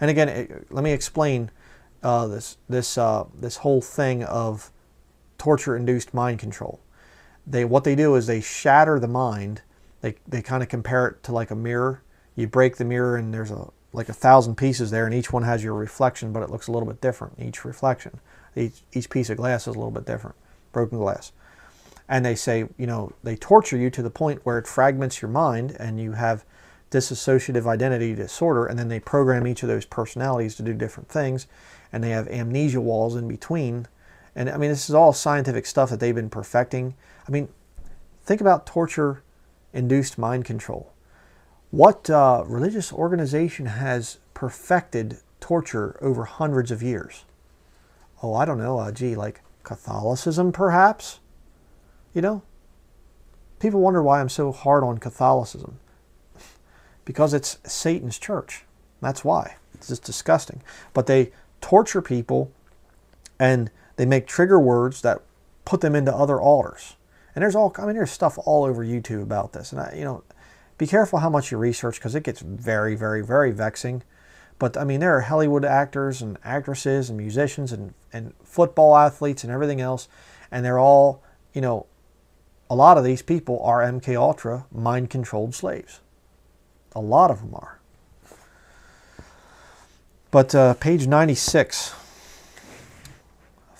And again, it, let me explain uh, this this uh, this whole thing of torture-induced mind control. They what they do is they shatter the mind. They they kind of compare it to like a mirror. You break the mirror and there's a like a thousand pieces there, and each one has your reflection, but it looks a little bit different. Each reflection, each each piece of glass is a little bit different, broken glass. And they say, you know, they torture you to the point where it fragments your mind, and you have dissociative identity disorder, and then they program each of those personalities to do different things, and they have amnesia walls in between. And I mean, this is all scientific stuff that they've been perfecting. I mean, think about torture induced mind control. What uh, religious organization has perfected torture over hundreds of years? Oh, I don't know. Uh, gee, like Catholicism, perhaps? You know? People wonder why I'm so hard on Catholicism. Because it's Satan's church. That's why. It's just disgusting. But they torture people and they make trigger words that put them into other alters. And there's all, I mean, there's stuff all over YouTube about this. And I, you know, be careful how much you research because it gets very, very, very vexing. But I mean, there are Hollywood actors and actresses and musicians and, and football athletes and everything else. And they're all, you know, a lot of these people are MK Ultra mind controlled slaves. A lot of them are. But uh, page 96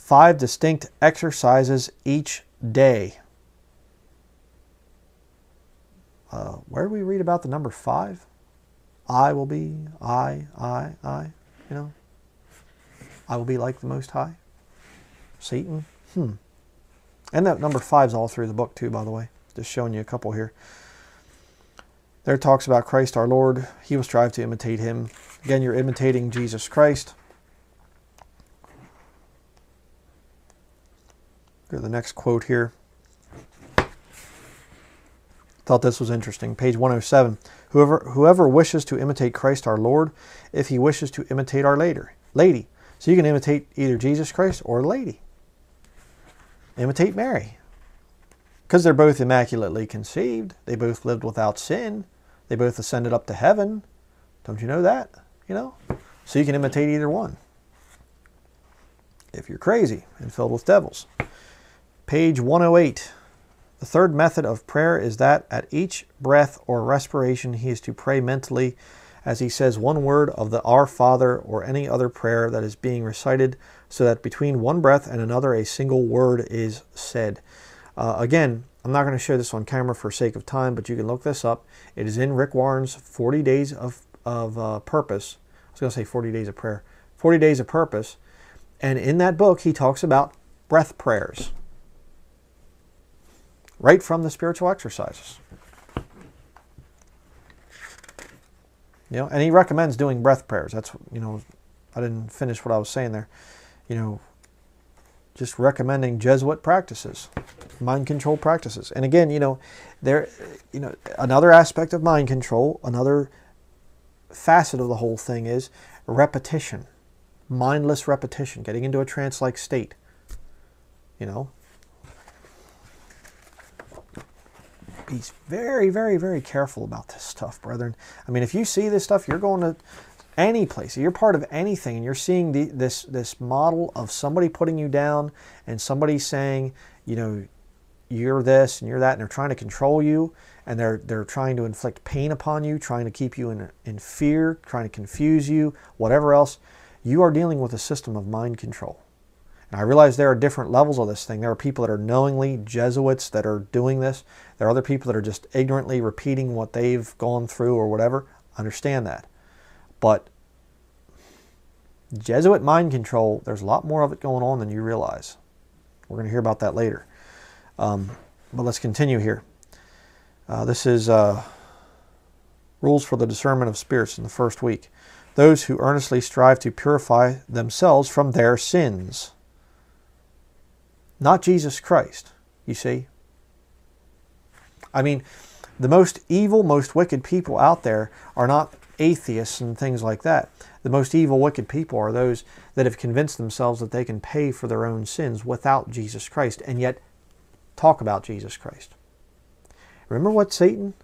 five distinct exercises each day. Uh, where do we read about the number five? I will be, I, I, I, you know. I will be like the Most High. Satan. Hmm. And that number five is all through the book, too, by the way. Just showing you a couple here. There talks about Christ our Lord. He will strive to imitate him. Again, you're imitating Jesus Christ. Go to the next quote here. Thought this was interesting. Page 107. Whoever, whoever wishes to imitate Christ our Lord, if he wishes to imitate our later, lady. So you can imitate either Jesus Christ or lady. Imitate Mary. Because they're both immaculately conceived. They both lived without sin. They both ascended up to heaven. Don't you know that? You know? So you can imitate either one. If you're crazy and filled with devils. Page 108. The third method of prayer is that at each breath or respiration he is to pray mentally as he says one word of the Our Father or any other prayer that is being recited, so that between one breath and another a single word is said. Uh, again, I'm not going to show this on camera for sake of time, but you can look this up. It is in Rick Warren's 40 Days of, of uh, Purpose. I was going to say 40 Days of Prayer. 40 Days of Purpose. And in that book, he talks about breath prayers right from the spiritual exercises. You know, and he recommends doing breath prayers. That's you know, I didn't finish what I was saying there. You know, just recommending Jesuit practices, mind control practices. And again, you know, there, you know, another aspect of mind control, another facet of the whole thing is repetition, mindless repetition, getting into a trance-like state. You know, be very, very, very careful about this stuff, brethren. I mean, if you see this stuff, you're going to any place, you're part of anything, and you're seeing the, this this model of somebody putting you down and somebody saying, you know, you're this and you're that, and they're trying to control you, and they're they're trying to inflict pain upon you, trying to keep you in in fear, trying to confuse you, whatever else. You are dealing with a system of mind control. And I realize there are different levels of this thing. There are people that are knowingly Jesuits that are doing this. There are other people that are just ignorantly repeating what they've gone through or whatever. Understand that. But Jesuit mind control, there's a lot more of it going on than you realize. We're going to hear about that later. Um, but let's continue here. Uh, this is uh, rules for the discernment of spirits in the first week. Those who earnestly strive to purify themselves from their sins. Not Jesus Christ, you see. I mean, the most evil, most wicked people out there are not atheists and things like that. The most evil, wicked people are those that have convinced themselves that they can pay for their own sins without Jesus Christ and yet talk about Jesus Christ. Remember what Satan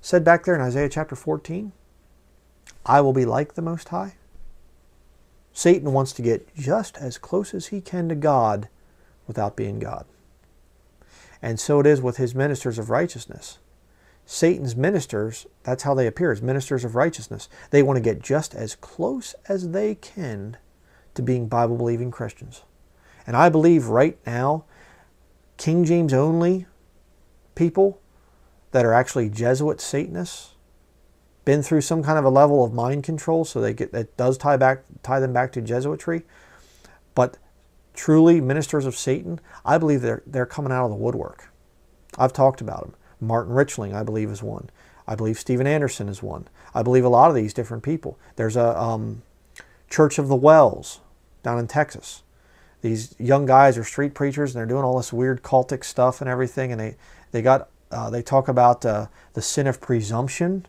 said back there in Isaiah chapter 14? I will be like the Most High. Satan wants to get just as close as he can to God without being God. And so it is with his ministers of righteousness. Satan's ministers, that's how they appear as ministers of righteousness. They want to get just as close as they can to being Bible believing Christians. And I believe right now, King James only people that are actually Jesuit Satanists been through some kind of a level of mind control, so they get that does tie back tie them back to Jesuitry. But truly, ministers of Satan, I believe they're they're coming out of the woodwork. I've talked about them. Martin Richling, I believe, is one. I believe Steven Anderson is one. I believe a lot of these different people. There's a um, Church of the Wells down in Texas. These young guys are street preachers and they're doing all this weird cultic stuff and everything. And they, they got uh, they talk about uh, the sin of presumption.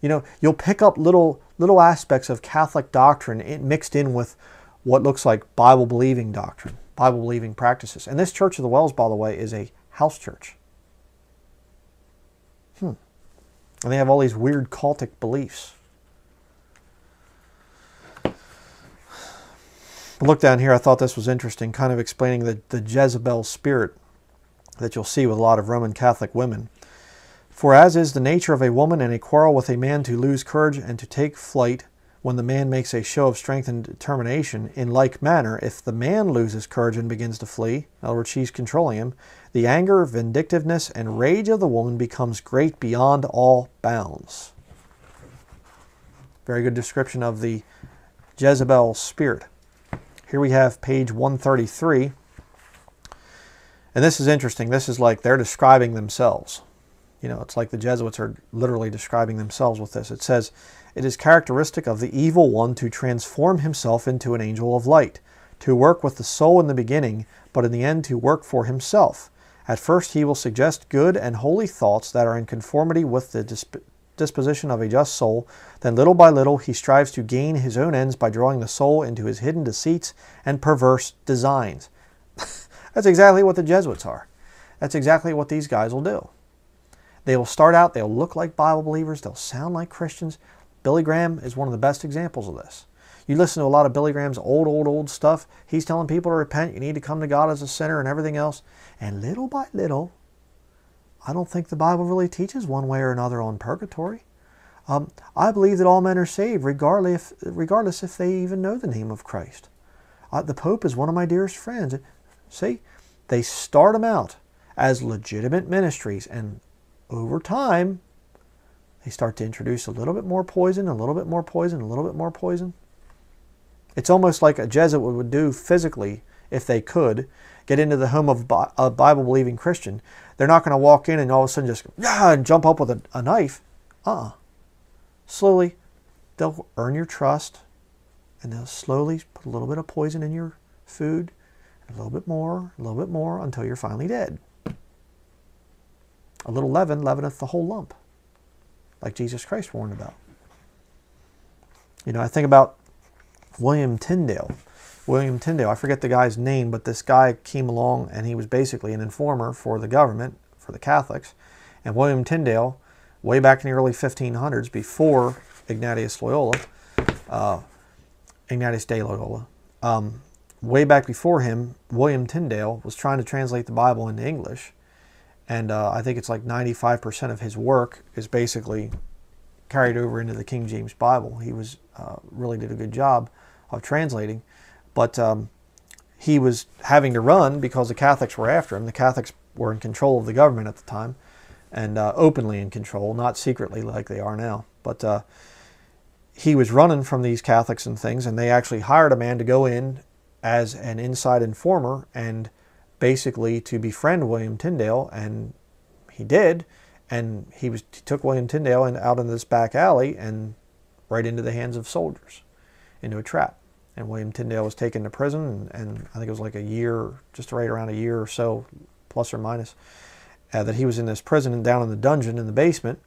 You know, you'll pick up little little aspects of Catholic doctrine mixed in with what looks like Bible believing doctrine, Bible believing practices. And this Church of the Wells, by the way, is a house church. Hmm. And they have all these weird cultic beliefs. Look down here, I thought this was interesting, kind of explaining the, the Jezebel spirit that you'll see with a lot of Roman Catholic women. For as is the nature of a woman in a quarrel with a man to lose courage and to take flight, when the man makes a show of strength and determination, in like manner, if the man loses courage and begins to flee, in other words, she's controlling him, the anger, vindictiveness, and rage of the woman becomes great beyond all bounds. Very good description of the Jezebel spirit. Here we have page 133. And this is interesting. This is like they're describing themselves. You know, it's like the Jesuits are literally describing themselves with this. It says, It is characteristic of the evil one to transform himself into an angel of light, to work with the soul in the beginning, but in the end to work for himself. At first, he will suggest good and holy thoughts that are in conformity with the disp- disposition of a just soul. Then, little by little, he strives to gain his own ends by drawing the soul into his hidden deceits and perverse designs. That's exactly what the Jesuits are. That's exactly what these guys will do. They will start out, they'll look like Bible believers, they'll sound like Christians. Billy Graham is one of the best examples of this. You listen to a lot of Billy Graham's old, old, old stuff. He's telling people to repent, you need to come to God as a sinner and everything else. And little by little, I don't think the Bible really teaches one way or another on purgatory. Um, I believe that all men are saved, regardless if, regardless if they even know the name of Christ. Uh, the Pope is one of my dearest friends. See, they start them out as legitimate ministries, and over time, they start to introduce a little bit more poison, a little bit more poison, a little bit more poison. It's almost like a Jesuit would do physically if they could get into the home of a Bible believing Christian. They're not going to walk in and all of a sudden just yeah, and jump up with a, a knife. uh uh Slowly, they'll earn your trust and they'll slowly put a little bit of poison in your food a little bit more, a little bit more until you're finally dead. A little leaven leaveneth the whole lump, like Jesus Christ warned about. You know, I think about William Tyndale. William Tyndale, I forget the guy's name, but this guy came along and he was basically an informer for the government, for the Catholics. And William Tyndale, way back in the early 1500s, before Ignatius Loyola, uh, Ignatius de Loyola, um, way back before him, William Tyndale was trying to translate the Bible into English. And uh, I think it's like 95% of his work is basically carried over into the King James Bible. He was uh, really did a good job of translating, but um, he was having to run because the Catholics were after him. The Catholics were in control of the government at the time, and uh, openly in control, not secretly like they are now. But uh, he was running from these Catholics and things, and they actually hired a man to go in as an inside informer and basically to befriend William Tyndale, and he did. And he was he took William Tyndale and out in this back alley and right into the hands of soldiers, into a trap. And William Tyndale was taken to prison, and, and I think it was like a year, just right around a year or so, plus or minus, uh, that he was in this prison and down in the dungeon in the basement.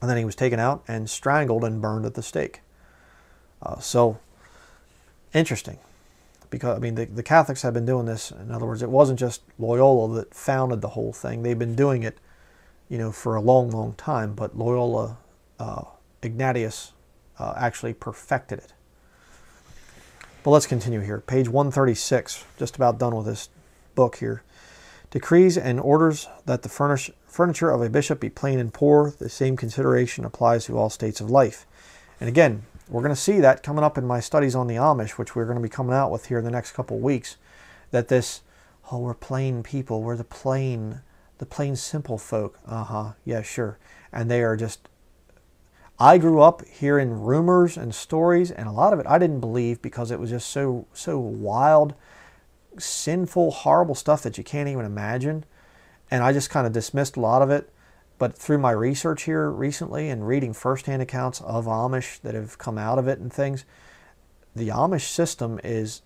And then he was taken out and strangled and burned at the stake. Uh, so, interesting because I mean the, the Catholics have been doing this. In other words, it wasn't just Loyola that founded the whole thing. They've been doing it, you know, for a long, long time. But Loyola, uh, Ignatius, uh, actually perfected it. But let's continue here. Page 136, just about done with this book here. Decrees and orders that the furnish, furniture of a bishop be plain and poor. The same consideration applies to all states of life. And again, we're going to see that coming up in my studies on the Amish, which we're going to be coming out with here in the next couple of weeks. That this, oh, we're plain people. We're the plain, the plain simple folk. Uh huh. Yeah, sure. And they are just I grew up hearing rumors and stories, and a lot of it I didn't believe because it was just so so wild, sinful, horrible stuff that you can't even imagine. And I just kind of dismissed a lot of it. But through my research here recently and reading firsthand accounts of Amish that have come out of it and things, the Amish system is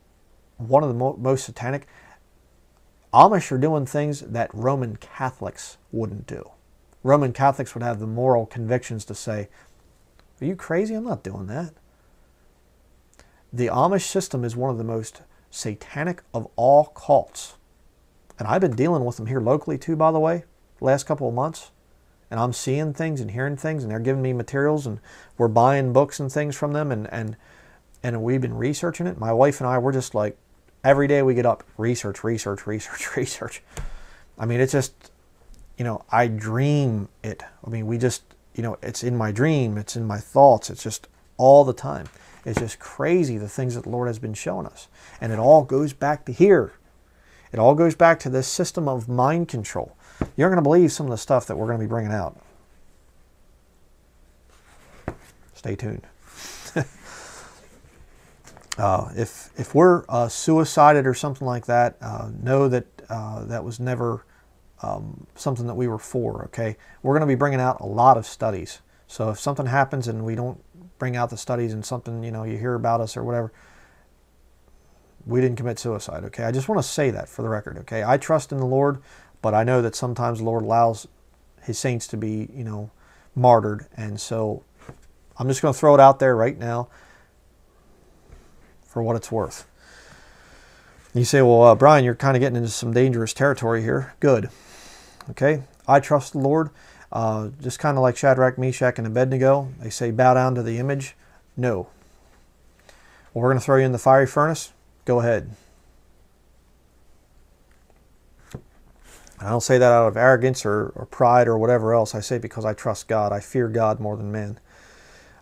one of the mo- most satanic. Amish are doing things that Roman Catholics wouldn't do. Roman Catholics would have the moral convictions to say, are you crazy? I'm not doing that. The Amish system is one of the most satanic of all cults. And I've been dealing with them here locally too, by the way, the last couple of months. And I'm seeing things and hearing things, and they're giving me materials, and we're buying books and things from them, and, and, and we've been researching it. My wife and I, we're just like, every day we get up, research, research, research, research. I mean, it's just, you know, I dream it. I mean, we just, you know, it's in my dream, it's in my thoughts, it's just all the time. It's just crazy the things that the Lord has been showing us. And it all goes back to here. It all goes back to this system of mind control. You're going to believe some of the stuff that we're going to be bringing out. Stay tuned. uh, if if we're uh, suicided or something like that, uh, know that uh, that was never um, something that we were for. Okay, we're going to be bringing out a lot of studies. So if something happens and we don't bring out the studies and something you know you hear about us or whatever, we didn't commit suicide. Okay, I just want to say that for the record. Okay, I trust in the Lord, but I know that sometimes the Lord allows His saints to be you know martyred, and so I'm just going to throw it out there right now for what it's worth. You say, well, uh, Bryan, you're kind of getting into some dangerous territory here. Good. Okay, I trust the Lord. Uh, just kind of like Shadrach, Meshach, and Abednego. They say, bow down to the image. No. Well, we're going to throw you in the fiery furnace. Go ahead. I don't say that out of arrogance or, or, pride or whatever else. I say because I trust God. I fear God more than men.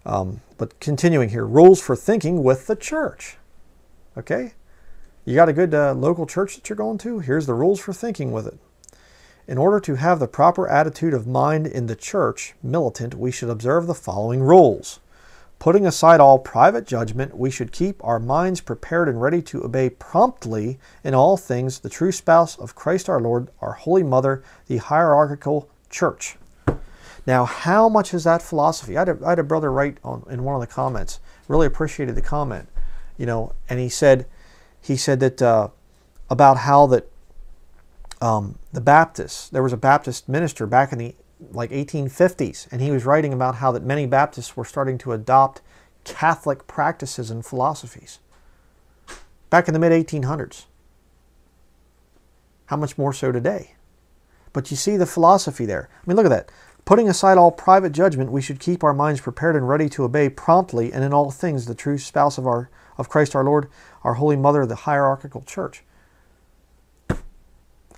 Um, but continuing here, rules for thinking with the church. Okay? You got a good uh, local church that you're going to? Here's the rules for thinking with it. In order to have the proper attitude of mind in the church, militant, we should observe the following rules. Putting aside all private judgment, we should keep our minds prepared and ready to obey promptly in all things the true spouse of Christ our Lord, our Holy Mother, the hierarchical church. Now, how much is that philosophy? I had a, I had a brother write on, in one of the comments, really appreciated the comment, you know, and he said, he said that uh, about how that um, the Baptists, there was a Baptist minister back in the like 1850s, and he was writing about how that many Baptists were starting to adopt Catholic practices and philosophies back in the mid 1800s. How much more so today? But you see the philosophy there. I mean, look at that. Putting aside all private judgment, we should keep our minds prepared and ready to obey promptly and in all things the true spouse of our of Christ our Lord, our Holy Mother, the hierarchical church.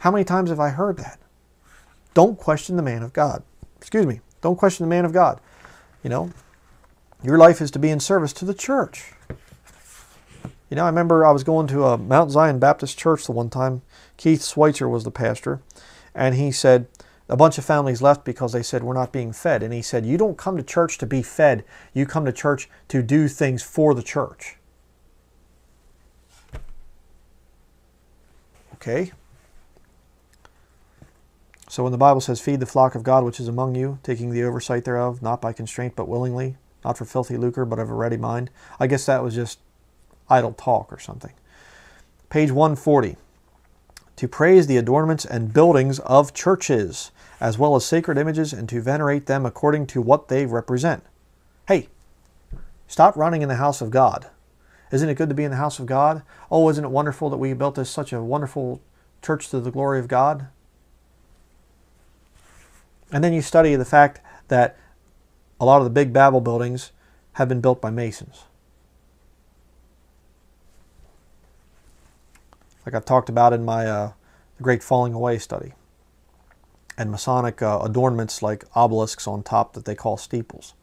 How many times have I heard that? Don't question the man of God. Excuse me. Don't question the man of God. You know, your life is to be in service to the church. You know, I remember I was going to a Mount Zion Baptist church the one time. Keith Schweitzer was the pastor, and he said a bunch of families left because they said we're not being fed. And he said, You don't come to church to be fed, you come to church to do things for the church. Okay? So when the Bible says, Feed the flock of God which is among you, taking the oversight thereof, not by constraint but willingly, not for filthy lucre but of a ready mind, I guess that was just idle talk or something. Page 140. To praise the adornments and buildings of churches, as well as sacred images, and to venerate them according to what they represent. Hey, stop running in the house of God. Isn't it good to be in the house of God? Oh, isn't it wonderful that we built this such a wonderful church to the glory of God? And then you study the fact that a lot of the big Babel buildings have been built by masons. like I've talked about in my uh, Great Falling Away study, and Masonic uh, adornments like obelisks on top that they call steeples.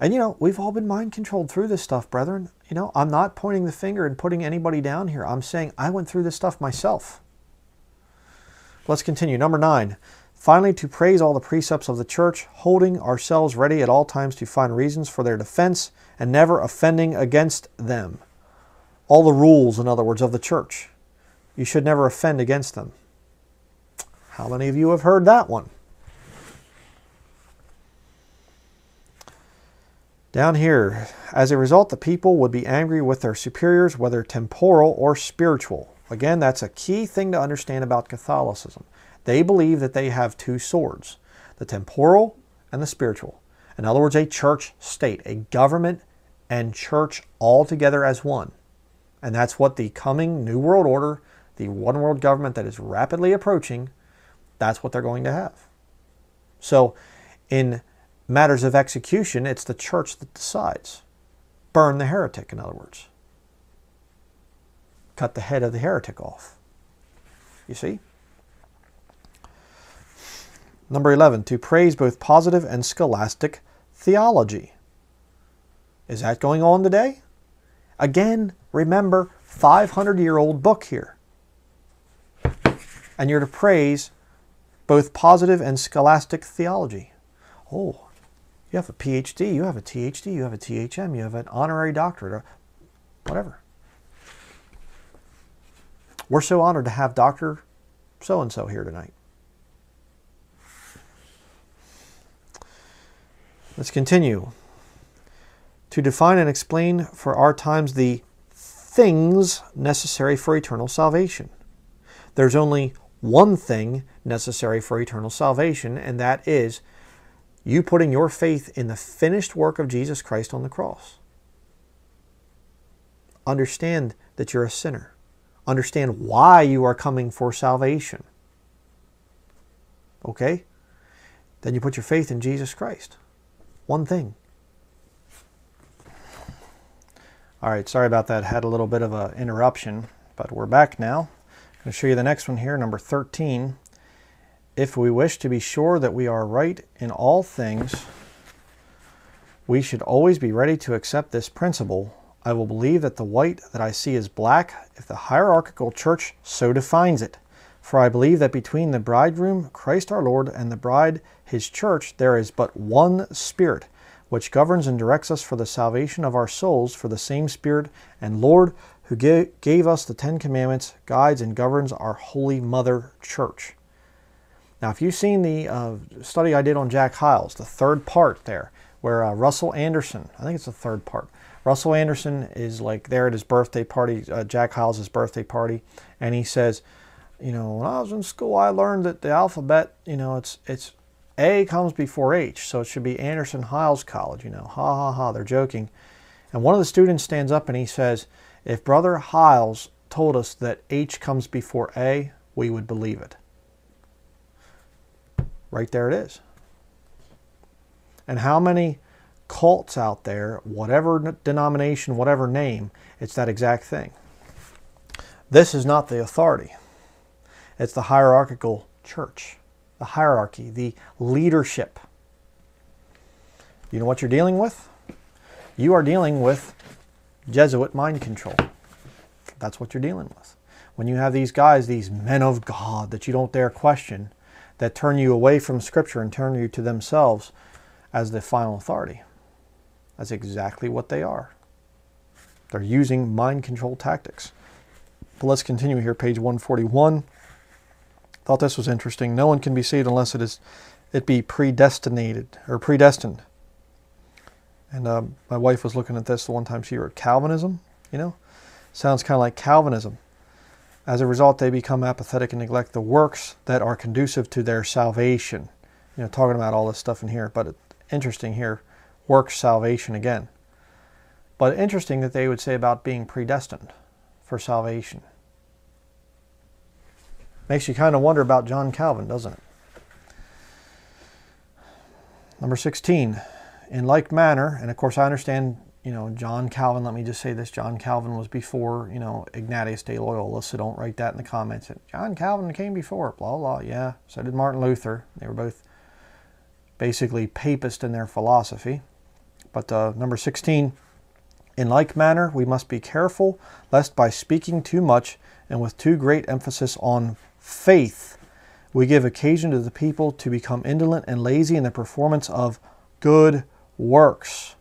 And you know, we've all been mind controlled through this stuff, brethren. You know, I'm not pointing the finger and putting anybody down here. I'm saying I went through this stuff myself. Let's continue. Number nine. Finally, to praise all the precepts of the church, holding ourselves ready at all times to find reasons for their defense and never offending against them. All the rules, in other words, of the church. You should never offend against them. How many of you have heard that one? Down here, as a result, the people would be angry with their superiors, whether temporal or spiritual. Again, that's a key thing to understand about Catholicism. They believe that they have two swords the temporal and the spiritual. In other words, a church state, a government and church all together as one. And that's what the coming New World Order, the one world government that is rapidly approaching, that's what they're going to have. So, in matters of execution, it's the church that decides. Burn the heretic, in other words. Cut the head of the heretic off. You see? Number 11, to praise both positive and scholastic theology. Is that going on today? Again, remember, 500 year old book here. And you're to praise both positive and scholastic theology. Oh, you have a PhD, you have a THD, you have a THM, you have an honorary doctorate, or whatever. We're so honored to have Dr. So and so here tonight. Let's continue. To define and explain for our times the things necessary for eternal salvation. There's only one thing necessary for eternal salvation, and that is you putting your faith in the finished work of Jesus Christ on the cross. Understand that you're a sinner. Understand why you are coming for salvation. Okay? Then you put your faith in Jesus Christ. One thing. All right, sorry about that. Had a little bit of an interruption, but we're back now. I'm going to show you the next one here, number 13. If we wish to be sure that we are right in all things, we should always be ready to accept this principle. I will believe that the white that I see is black if the hierarchical church so defines it. For I believe that between the bridegroom, Christ our Lord, and the bride, his church, there is but one Spirit, which governs and directs us for the salvation of our souls, for the same Spirit and Lord who gave us the Ten Commandments, guides and governs our Holy Mother Church. Now, if you've seen the uh, study I did on Jack Hyles, the third part there, where uh, Russell Anderson, I think it's the third part, Russell Anderson is like there at his birthday party, uh, Jack Hyles' birthday party, and he says, you know, when I was in school, I learned that the alphabet, you know, it's it's A comes before H, so it should be Anderson Hyles College, you know, ha ha ha, they're joking. And one of the students stands up and he says, if Brother Hyles told us that H comes before A, we would believe it. Right there it is. And how many cults out there, whatever denomination, whatever name, it's that exact thing. This is not the authority. It's the hierarchical church, the hierarchy, the leadership. You know what you're dealing with? You are dealing with Jesuit mind control. That's what you're dealing with. When you have these guys, these men of God that you don't dare question, that turn you away from Scripture and turn you to themselves as the final authority. That's exactly what they are. They're using mind control tactics. But let's continue here, page 141. Thought this was interesting. No one can be saved unless it is it be predestinated or predestined. And um, my wife was looking at this the one time she wrote Calvinism, you know? Sounds kind of like Calvinism. As a result, they become apathetic and neglect the works that are conducive to their salvation. You know, talking about all this stuff in here, but interesting here, works salvation again. But interesting that they would say about being predestined for salvation. Makes you kind of wonder about John Calvin, doesn't it? Number 16. In like manner, and of course I understand you know, John Calvin, let me just say this John Calvin was before, you know, Ignatius de Loyola, so don't write that in the comments. John Calvin came before, blah, blah, yeah. So did Martin Luther. They were both basically papist in their philosophy. But uh, number 16, in like manner, we must be careful lest by speaking too much and with too great emphasis on faith, we give occasion to the people to become indolent and lazy in the performance of good works.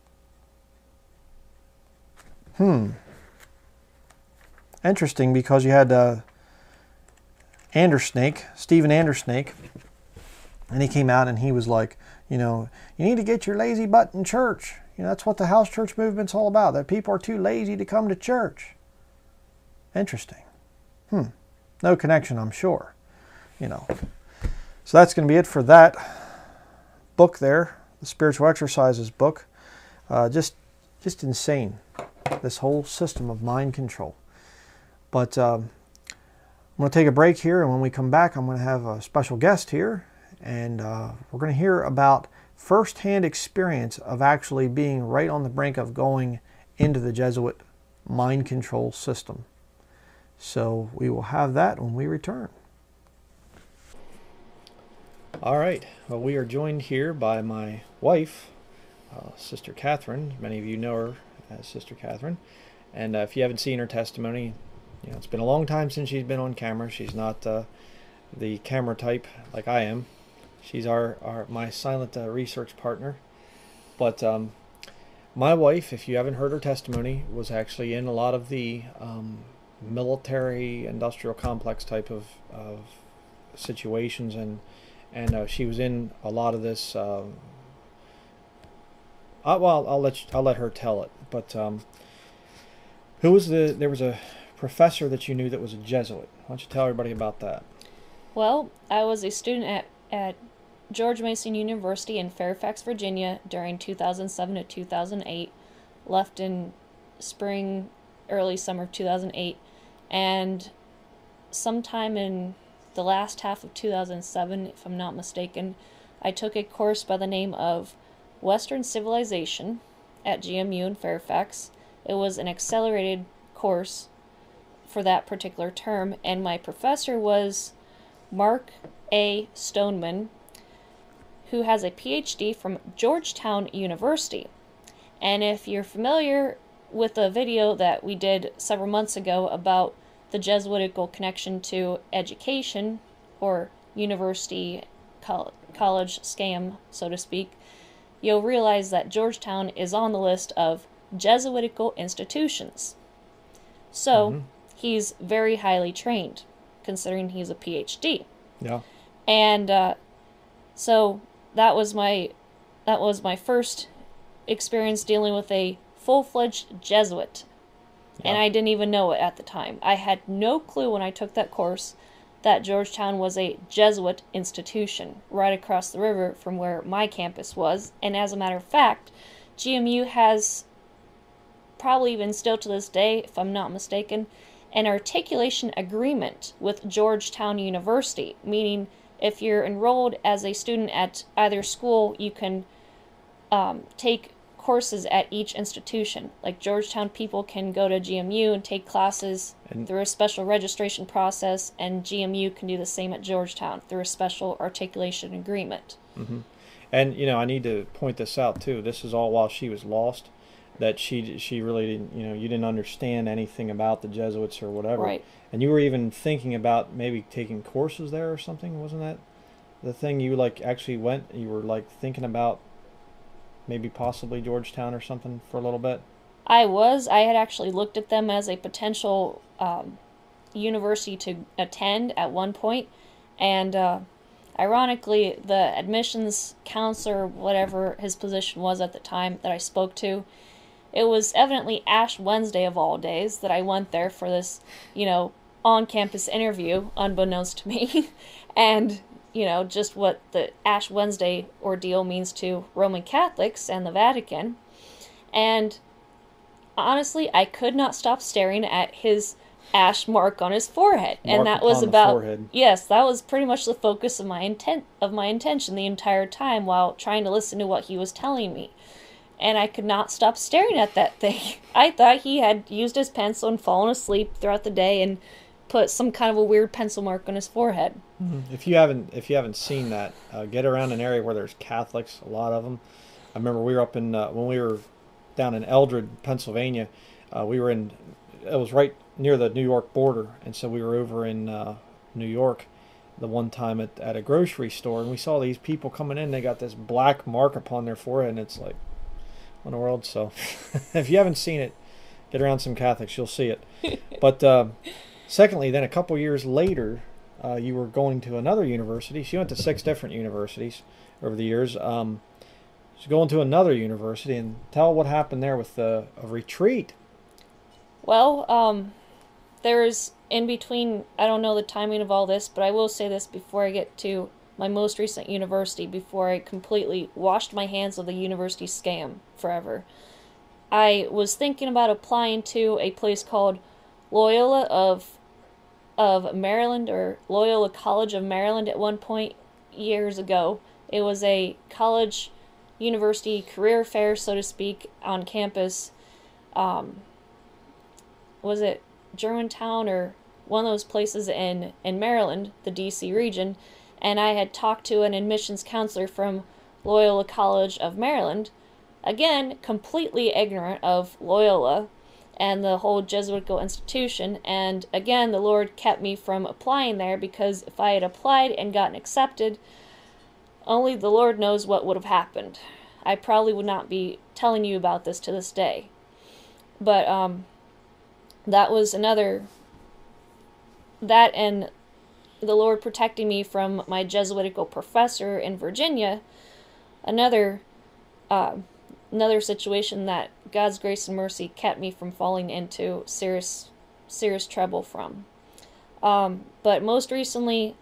Hmm. Interesting because you had uh, Andersnake, Stephen Andersnake, and he came out and he was like, you know, you need to get your lazy butt in church. You know, that's what the house church movement's all about, that people are too lazy to come to church. Interesting. Hmm. No connection, I'm sure. You know. So that's going to be it for that book there, the Spiritual Exercises book. Uh, just, just insane, this whole system of mind control. But um, I'm going to take a break here, and when we come back, I'm going to have a special guest here, and uh, we're going to hear about firsthand experience of actually being right on the brink of going into the Jesuit mind control system. So we will have that when we return. All right, well, we are joined here by my wife, uh, Sister Catherine. Many of you know her as Sister Catherine. And uh, if you haven't seen her testimony, you know, it's been a long time since she's been on camera. She's not uh, the camera type like I am. She's our, our my silent uh, research partner. But um, my wife, if you haven't heard her testimony, was actually in a lot of the um, military industrial complex type of, of situations. And and uh, she was in a lot of this uh, well I'll let you, I'll let her tell it. But um, who was the there was a professor that you knew that was a Jesuit. Why don't you tell everybody about that? Well I was a student at at George Mason University in Fairfax, Virginia during 2007 to 2008. Left in spring, early summer of 2008. And sometime in the last half of 2007, if I'm not mistaken, I took a course by the name of Western Civilization at GMU in Fairfax. It was an accelerated course for that particular term, and my professor was Mark A. Stoneman, who has a PhD from Georgetown University. And if you're familiar with a video that we did several months ago about the Jesuitical connection to education or university col- college scam, so to speak, you'll realize that Georgetown is on the list of Jesuitical institutions. So mm-hmm. he's very highly trained, considering he's a PhD. Yeah. And uh, so that was my that was my first experience dealing with a full-fledged Jesuit. Yeah. And I didn't even know it at the time. I had no clue when I took that course that Georgetown was a Jesuit institution right across the river from where my campus was. And as a matter of fact, GMU has probably even still to this day, if I'm not mistaken, an articulation agreement with Georgetown University, meaning if you're enrolled as a student at either school, you can um, take courses at each institution. Like Georgetown people can go to GMU and take classes and through a special registration process, and GMU can do the same at Georgetown through a special articulation agreement. Mm-hmm. And you know, I need to point this out too. This is all while she was lost. That she she really didn't you know you didn't understand anything about the Jesuits or whatever. Right. And you were even thinking about maybe taking courses there or something, wasn't that the thing you like actually went you were like thinking about maybe possibly Georgetown or something for a little bit? I was. I had actually looked at them as a potential um, university to attend at one point, and uh, ironically, the admissions counselor, whatever his position was at the time that I spoke to, it was evidently Ash Wednesday of all days that I went there for this, you know, on campus interview, unbeknownst to me. and, you know, just what the Ash Wednesday ordeal means to Roman Catholics and the Vatican. And honestly, I could not stop staring at his ash mark on his forehead mark and that was about yes that was pretty much the focus of my intent of my intention the entire time while trying to listen to what he was telling me and I could not stop staring at that thing. I thought he had used his pencil and fallen asleep throughout the day and put some kind of a weird pencil mark on his forehead. If you haven't if you haven't seen that, uh, get around an area where there's Catholics, a lot of them. I remember we were up in uh, when we were down in Eldred, Pennsylvania. Uh, we were in it was right near the New York border, and so we were over in uh, New York the one time at, at a grocery store, and we saw these people coming in. They got this black mark upon their forehead, and it's like, in the world? So, if you haven't seen it, get around some Catholics, you'll see it. but uh, secondly, then a couple years later, uh, you were going to another university. She went to six different universities over the years. Um, she's going to another university, and tell what happened there with the a retreat. Well, um, there's in between, I don't know the timing of all this, but I will say this before I get to my most recent university, before I completely washed my hands of the university scam forever. I was thinking about applying to a place called Loyola of of Maryland or Loyola College of Maryland at one point years ago. It was a college university career fair, so to speak, on campus. Um, was it Germantown or one of those places in, in Maryland, the DC region, and I had talked to an admissions counselor from Loyola College of Maryland, again, completely ignorant of Loyola and the whole Jesuitical institution, and again, the Lord kept me from applying there because if I had applied and gotten accepted, only the Lord knows what would have happened. I probably would not be telling you about this to this day. But um, that was another that and the Lord protecting me from my Jesuitical professor in Virginia, another uh, another situation that God's grace and mercy kept me from falling into serious serious trouble from. Um, but most recently,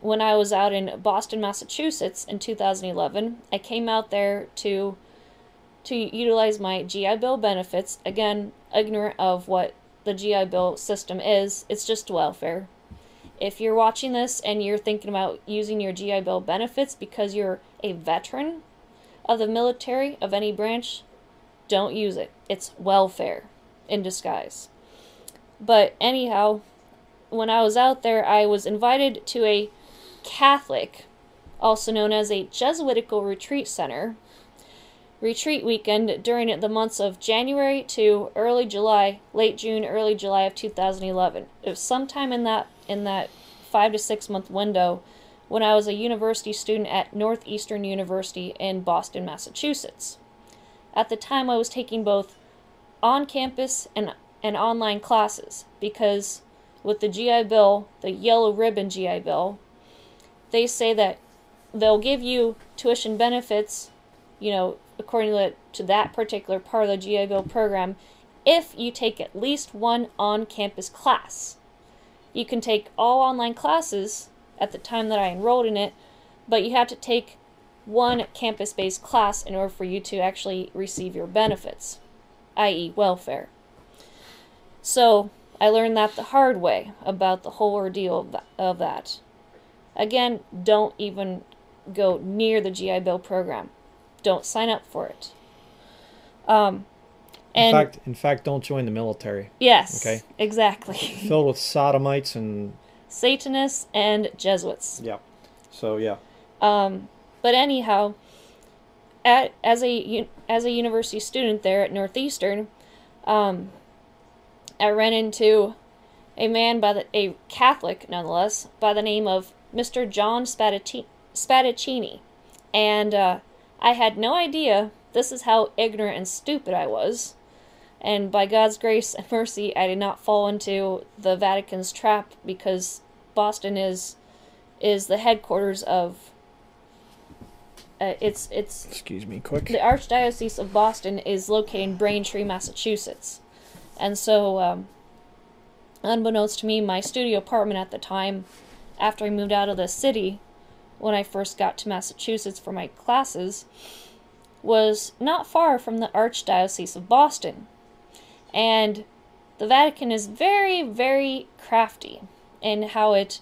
when I was out in Boston, Massachusetts in 2011, I came out there to to utilize my GI Bill benefits. Again, ignorant of what the GI Bill system is. It's just welfare. If you're watching this and you're thinking about using your GI Bill benefits because you're a veteran of the military of any branch, don't use it. It's welfare in disguise. But anyhow, when I was out there, I was invited to a Catholic, also known as a Jesuitical retreat center, retreat weekend during the months of January to early July, late June, early July of 2011. It was sometime in that in that 5 to 6 month window when I was a university student at Northeastern University in Boston, Massachusetts. At the time I was taking both on-campus and and online classes because with the GI Bill, the yellow ribbon GI Bill, they say that they'll give you tuition benefits, you know, according to to that particular part of the GI Bill program if you take at least one on campus class. You can take all online classes at the time that I enrolled in it, but you have to take one campus based class in order for you to actually receive your benefits, i.e., welfare. So I learned that the hard way about the whole ordeal of that. Of that. Again, don't even go near the GI Bill program don't sign up for it. Um, and in fact, in fact, don't join the military. Yes. Okay. Exactly. Filled with sodomites and Satanists and Jesuits. Yeah. So yeah. Um, but anyhow, at as a as a university student there at Northeastern, um, I ran into a man by the a Catholic nonetheless by the name of Mr. John Spadaccini, and uh, I had no idea this is how ignorant and stupid I was. And by God's grace and mercy, I did not fall into the Vatican's trap because Boston is is the headquarters of uh, it's it's excuse me quick the archdiocese of boston is located in braintree massachusetts and so um, unbeknownst to me my studio apartment at the time after i moved out of the city when I first got to Massachusetts for my classes was not far from the Archdiocese of Boston. And the Vatican is very, very crafty in how it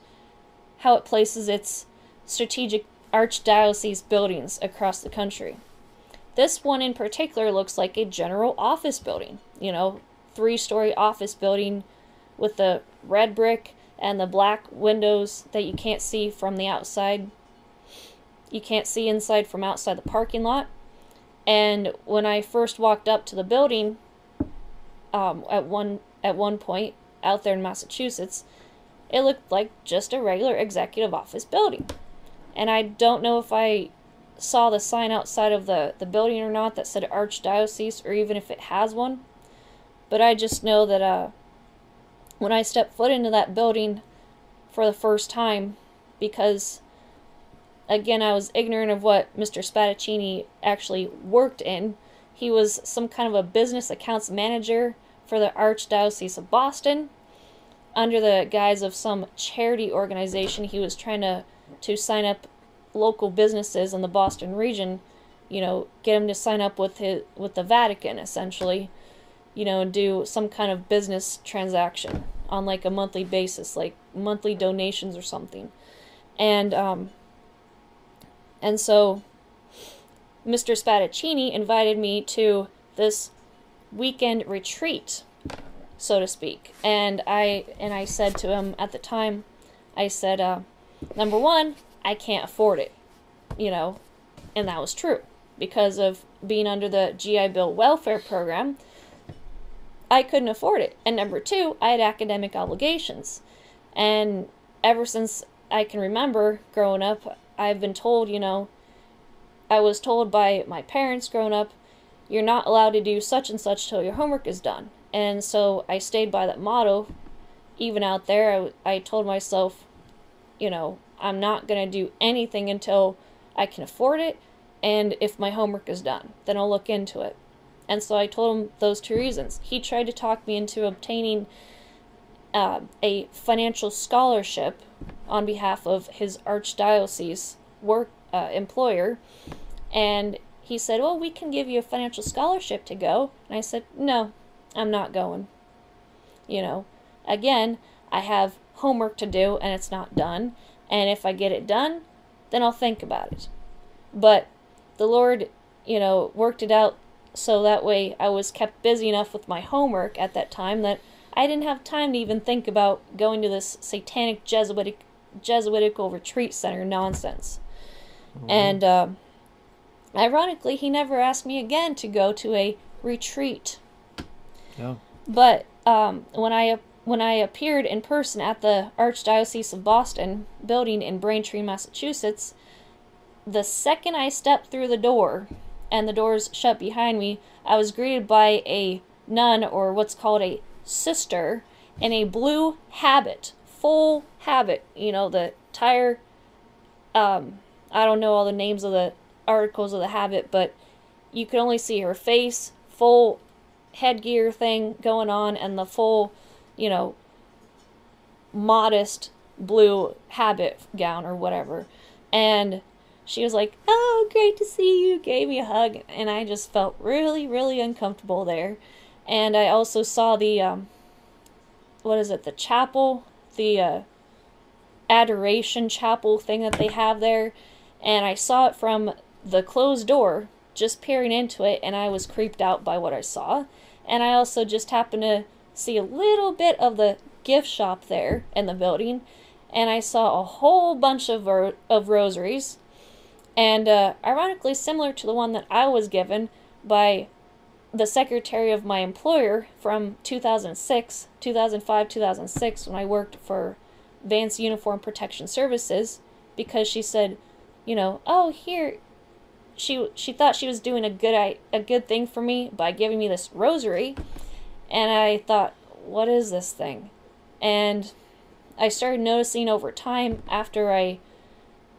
how it places its strategic archdiocese buildings across the country. this one in particular looks like a general office building, you know, three story office building with the red brick and the black windows that you can't see from the outside. You can't see inside from outside the parking lot. And when I first walked up to the building, um, at one at one point out there in Massachusetts, it looked like just a regular executive office building. And I don't know if I saw the sign outside of the, the building or not that said Archdiocese or even if it has one. But I just know that uh, when I stepped foot into that building for the first time, because again, I was ignorant of what Mr. Spadaccini actually worked in. He was some kind of a business accounts manager for the Archdiocese of Boston. Under the guise of some charity organization, he was trying to, to sign up local businesses in the Boston region, you know, get them to sign up with his, with the Vatican essentially, you know, and do some kind of business transaction on like a monthly basis, like monthly donations or something. And um and so Mr. Spadaccini invited me to this weekend retreat, so to speak. And I and I said to him at the time, I said, uh, number one, I can't afford it, you know, and that was true because of being under the GI Bill welfare program. I couldn't afford it. And number two, I had academic obligations. And ever since I can remember growing up, I've been told, you know, I was told by my parents growing up, you're not allowed to do such and such till your homework is done. And so I stayed by that motto. Even out there, I, I told myself, you know, I'm not going to do anything until I can afford it. And if my homework is done, then I'll look into it. And so I told him those two reasons. He tried to talk me into obtaining uh, a financial scholarship on behalf of his archdiocese work uh, employer, and he said, "Well, we can give you a financial scholarship to go." And I said, "No, I'm not going." You know, again, I have homework to do and it's not done, and if I get it done, then I'll think about it. But the Lord, you know, worked it out so that way I was kept busy enough with my homework at that time that I didn't have time to even think about going to this satanic Jesuitic Jesuitical retreat center nonsense. Mm-hmm. And uh, ironically, he never asked me again to go to a retreat. Yeah. But um, when I when I appeared in person at the Archdiocese of Boston building in Braintree, Massachusetts, the second I stepped through the door and the doors shut behind me, I was greeted by a nun or what's called a sister in a blue habit, full habit, you know, the entire um I don't know all the names of the articles of the habit, but you could only see her face, full headgear thing going on and the full you know, modest blue habit gown or whatever. And she was like, Oh, great to see you, gave me a hug. And I just felt really, really uncomfortable there. And I also saw the, um, what is it, the chapel, the uh, adoration chapel thing that they have there. And I saw it from the closed door, just peering into it, and I was creeped out by what I saw. And I also just happened to see a little bit of the gift shop there in the building, and I saw a whole bunch of ro- of rosaries, and uh, ironically similar to the one that I was given by the secretary of my employer from 2006, 2005, 2006 when I worked for Vance Uniform Protection Services because she said, you know, oh here she she thought she was doing a good a good thing for me by giving me this rosary and I thought, what is this thing? And I started noticing over time after I,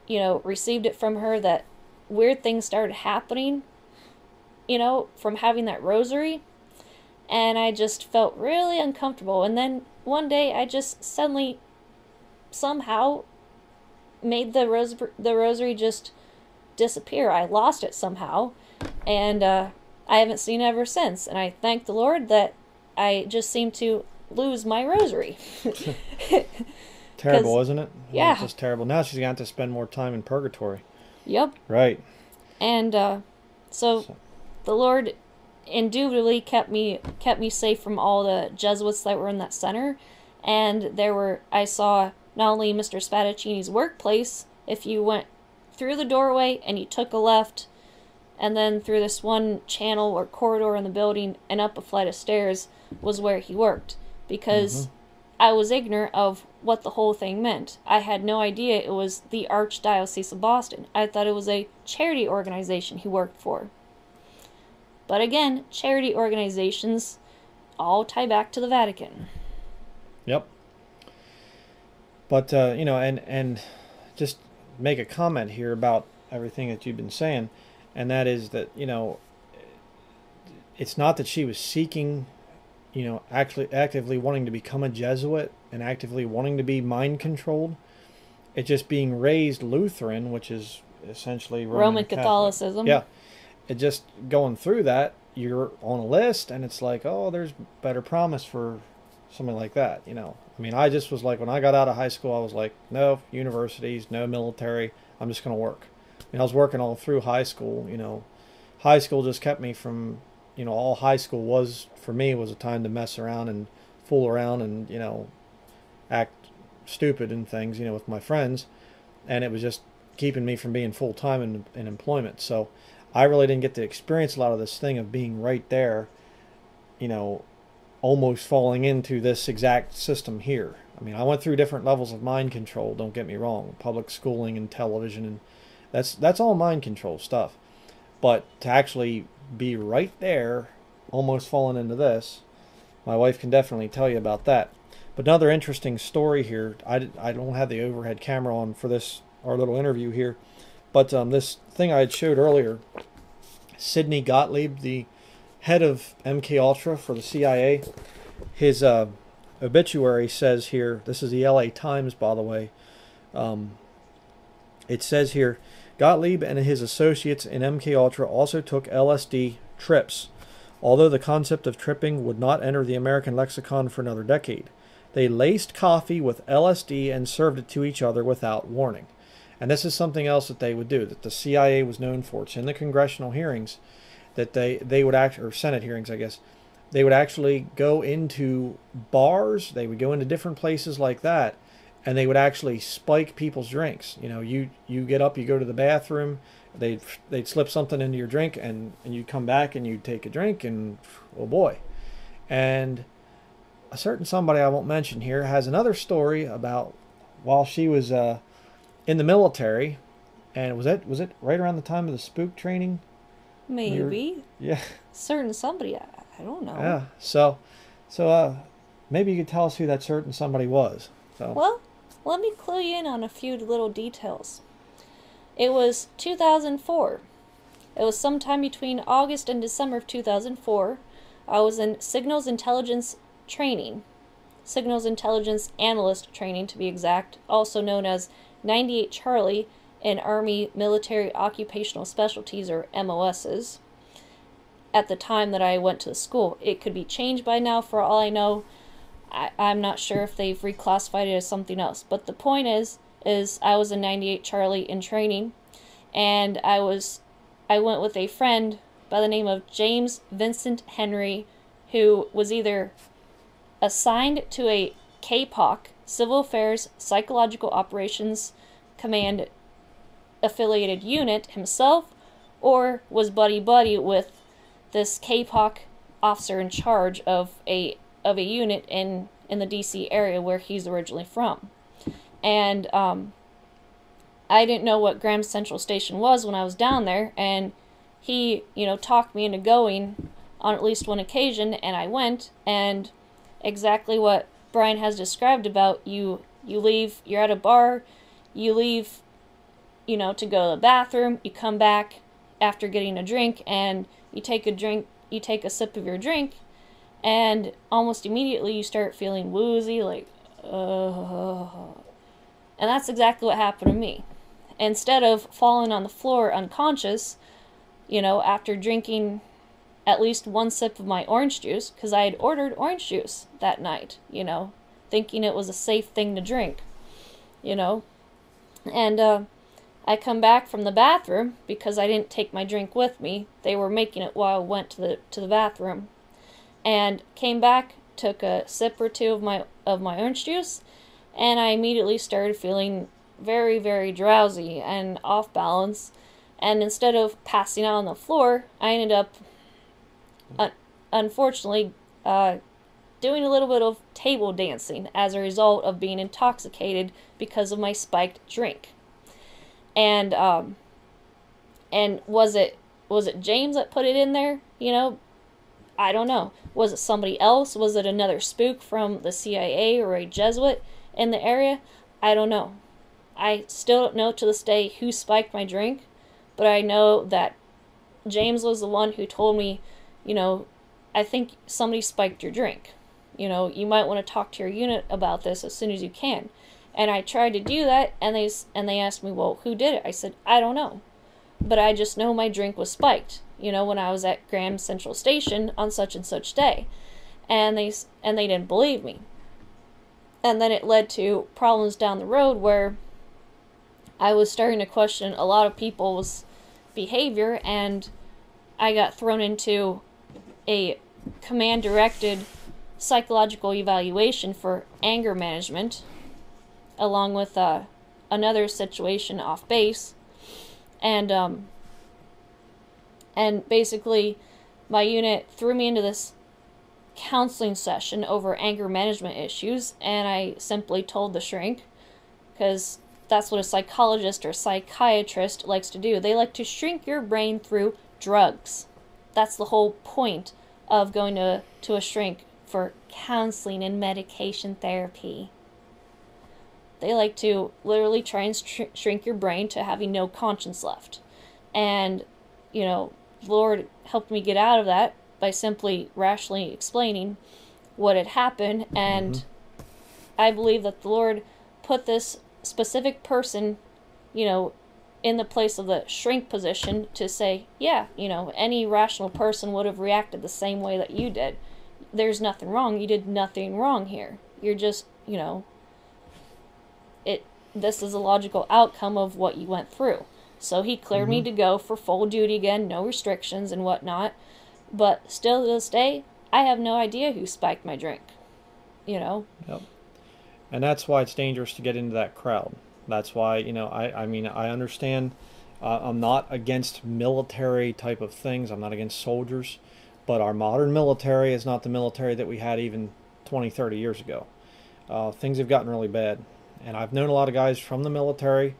you know, received it from her that weird things started happening, you know, from having that rosary. And I just felt really uncomfortable. And then one day I just suddenly, somehow, made the rose the rosary just disappear. I lost it somehow, and uh, I haven't seen it ever since. And I thank the Lord that I just seem to lose my rosary. terrible, isn't it? Yeah. It's just terrible. Now she's got to spend more time in purgatory. Yep. Right. And uh, so, So- the Lord indubitably kept me kept me safe from all the Jesuits that were in that center, and there were I saw not only Mr. Spadaccini's workplace. If you went through the doorway and you took a left, and then through this one channel or corridor in the building and up a flight of stairs was where he worked because Mm-hmm. I was ignorant of what the whole thing meant. I had no idea it was the Archdiocese of Boston. I thought it was a charity organization he worked for. But again, charity organizations all tie back to the Vatican. Yep. But uh, you know, and and just make a comment here about everything that you've been saying, and that is that you know, it's not that she was seeking, you know, actually actively wanting to become a Jesuit and actively wanting to be mind controlled. It's just being raised Lutheran, which is essentially Roman, Roman Catholic. Catholicism. Yeah, it just going through that, you're on a list, and it's like, oh, there's better promise for something like that. You know, I mean, I just was like, when I got out of high school, I was like, no universities, no military. I'm just going to work. And I was working all through high school. You know, high school just kept me from, you know, all high school was for me was a time to mess around and fool around and you know, act stupid and things. You know, with my friends, and it was just keeping me from being full time in, in employment. So I really didn't get to experience a lot of this thing of being right there, you know, almost falling into this exact system here. I mean, I went through different levels of mind control, don't get me wrong, public schooling and television and that's that's all mind control stuff. But to actually be right there, almost falling into this, my wife can definitely tell you about that. But another interesting story here. I, I don't have the overhead camera on for this our little interview here, but um, this thing I had showed earlier, Sidney Gottlieb, the head of MK Ultra for the CIA, his uh, obituary says here. This is the L.A. Times, by the way. Um, it says here, Gottlieb and his associates in MK Ultra also took LSD trips, although the concept of tripping would not enter the American lexicon for another decade. They laced coffee with LSD and served it to each other without warning. And this is something else that they would do that the CIA was known for. It's in the congressional hearings that they they would act or Senate hearings, I guess. They would actually go into bars. They would go into different places like that, and they would actually spike people's drinks. You know, you you get up, you go to the bathroom, they'd they'd slip something into your drink, and and you come back and you take a drink, and oh boy, and a certain somebody I won't mention here has another story about while she was uh, in the military, and was it was it right around the time of the spook training? Maybe. Yeah, Certain somebody. I, I don't know. yeah. So, so uh, maybe you could tell us who that certain somebody was. So Well, let me clue you in on a few little details. It was 2004. It was sometime between August and December of 2004. I was in Signals Intelligence Training, Signals Intelligence Analyst Training to be exact, also known as 98 Charlie in Army Military Occupational Specialties or MOSs. At the time that I went to the school, it could be changed by now for all I know. I, I'm not sure if they've reclassified it as something else. But the point is, is I was a 98 Charlie in training, and I was, I went with a friend by the name of James Vincent Henry, who was either assigned to a CAPOC, Civil Affairs Psychological Operations Command affiliated unit himself, or was buddy buddy with this CAPOC officer in charge of a of a unit in in the DC area where he's originally from. And um, I didn't know what Graham Central Station was when I was down there, and he, you know, talked me into going on at least one occasion, and I went, and exactly what Bryan has described about you you leave, you're at a bar, you leave, you know, to go to the bathroom, you come back after getting a drink, and you take a drink, you take a sip of your drink, and almost immediately you start feeling woozy, like, uh, and that's exactly what happened to me. Instead of falling on the floor unconscious, you know, after drinking at least one sip of my orange juice, because I had ordered orange juice that night, you know, thinking it was a safe thing to drink, you know, and uh, I come back from the bathroom because I didn't take my drink with me. They were making it while I went to the to the bathroom. And came back, took a sip or two of my of my orange juice, and I immediately started feeling very very drowsy and off balance. And instead of passing out on the floor, I ended up un- unfortunately uh, doing a little bit of table dancing as a result of being intoxicated because of my spiked drink. And um, and was it was it James that put it in there? You know, I don't know. Was it somebody else? Was it another spook from the CIA or a Jesuit in the area? I don't know. I still don't know to this day who spiked my drink, but I know that James was the one who told me, you know, I think somebody spiked your drink. You know, you might want to talk to your unit about this as soon as you can. And I tried to do that, and they and they asked me, well, who did it? I said, I don't know, but I just know my drink was spiked. You know, when I was at Graham Central Station on such and such day, and they and they didn't believe me. And then it led to problems down the road where I was starting to question a lot of people's behavior, and I got thrown into a command directed psychological evaluation for anger management, along with uh, another situation off base, and um, and basically, my unit threw me into this counseling session over anger management issues, and I simply told the shrink, because that's what a psychologist or psychiatrist likes to do. They like to shrink your brain through drugs. That's the whole point of going to, to a shrink for counseling and medication therapy. They like to literally try and sh- shrink your brain to having no conscience left. And, you know, Lord helped me get out of that by simply rationally explaining what had happened. And mm-hmm. I believe that the Lord put this specific person, you know, in the place of the shrink position to say, yeah, you know, any rational person would have reacted the same way that you did. There's nothing wrong. You did nothing wrong here. You're just, you know, this is a logical outcome of what you went through. So he cleared mm-hmm. me to go for full duty again, no restrictions and whatnot. But still to this day, I have no idea who spiked my drink. You know? Yep. And that's why it's dangerous to get into that crowd. That's why, you know, I, I mean, I understand uh, I'm not against military type of things, I'm not against soldiers, but our modern military is not the military that we had even 20, 30 years ago. Uh, things have gotten really bad. And I've known a lot of guys from the military,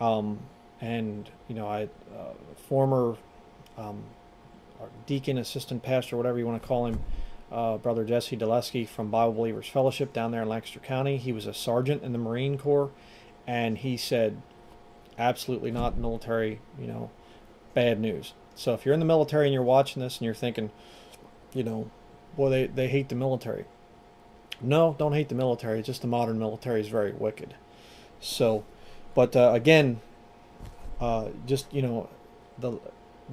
um, and, you know, I, uh, former um, deacon, assistant pastor, whatever you want to call him, uh, Brother Jesse Dulesky from Bible Believers Fellowship down there in Lancaster County. He was a sergeant in the Marine Corps and he said, absolutely not military, you know, bad news. So if you're in the military and you're watching this and you're thinking, you know, boy, they, they hate the military. No, don't hate the military. It's just the modern military is very wicked. So, but uh, again, uh, just, you know, the